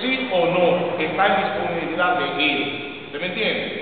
sí o no está en disponibilidad de él. ¿se me entiende?